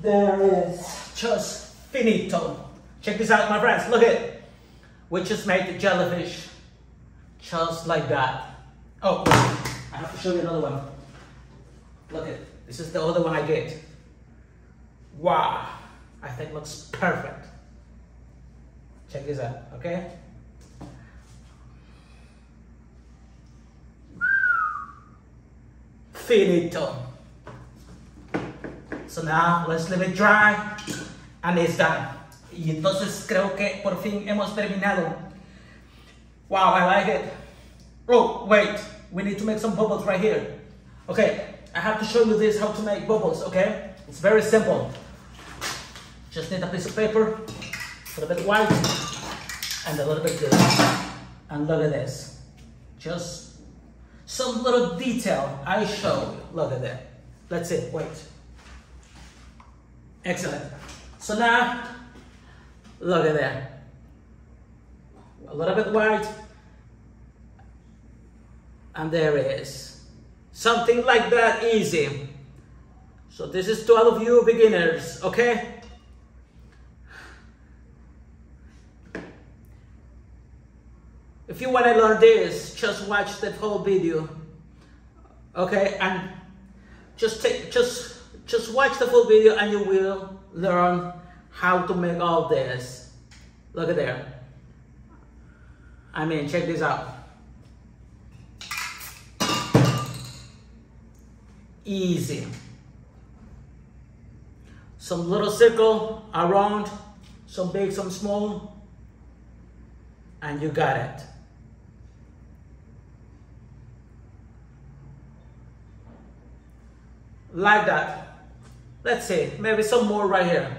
there is just finito. Check this out, my friends. Look at We just made the jellyfish just like that. Oh, I have to show you another one. Look at this is the other one I did. Wow, I think looks perfect. Check this out, okay? Finito. So now let's leave it dry and it's done. Y entonces creo que por fin hemos terminado. Wow, I like it. Oh, wait, we need to make some bubbles right here. Okay, I have to show you this, how to make bubbles, okay? It's very simple. Just need a piece of paper, a little bit white, and a little bit good. And look at this. Just some little detail I show you. Look at that. That's it, wait. Excellent. So now, look at that. A little bit white, and there it is. Something like that easy. So this is to all of you beginners, okay? If you want to learn this, just watch the whole video. Okay, and just take just just watch the full video and you will learn how to make all this. Look at there. I mean, check this out. Easy. Some little circle around, some big, some small, and you got it. Like that. Let's see, maybe some more right here.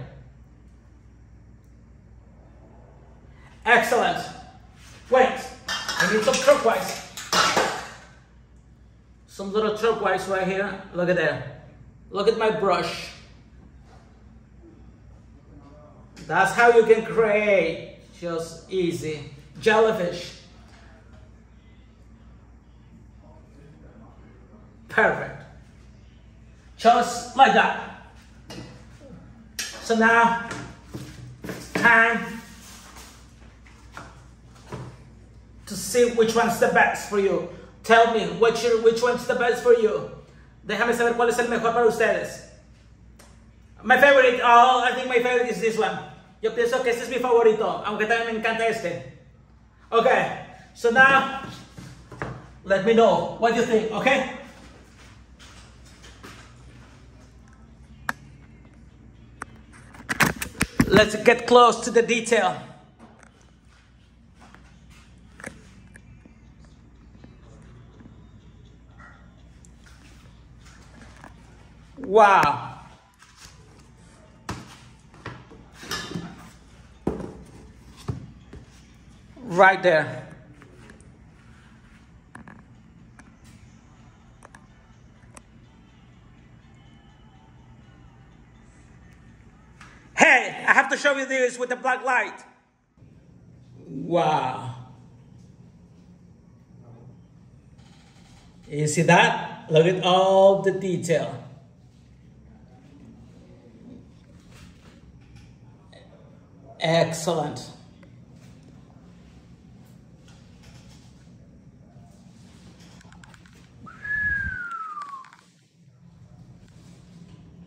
Excellent. Wait, I need some turquoise. Some little turquoise right here. Look at that. Look at my brush. That's how you can create just easy jellyfish. Perfect. Just like that. So now, it's time to see which one's the best for you. Tell me which, which one's the best for you. Déjame saber cuál es el mejor para ustedes. My favorite, oh, I think my favorite is this one. Yo pienso que este es mi favorito, aunque también me encanta este. Okay, so now, let me know what you think, okay? Let's get close to the detail. Wow. Right there. Hey, I have to show you this with the black light. Wow. You see that? Look at all the detail. Excellent.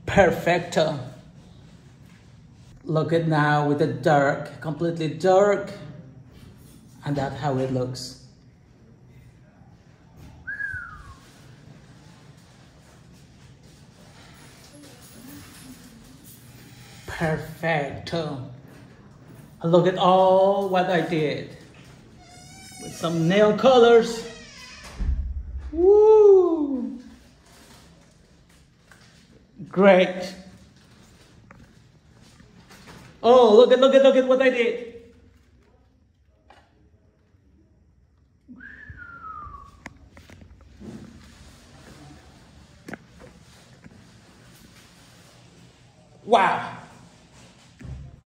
Perfecto. Look at now with the dark, completely dark. And that's how it looks. Perfecto. Look at all what I did. With some nail colors. Woo! Great. Oh, look at, look at, look at what I did.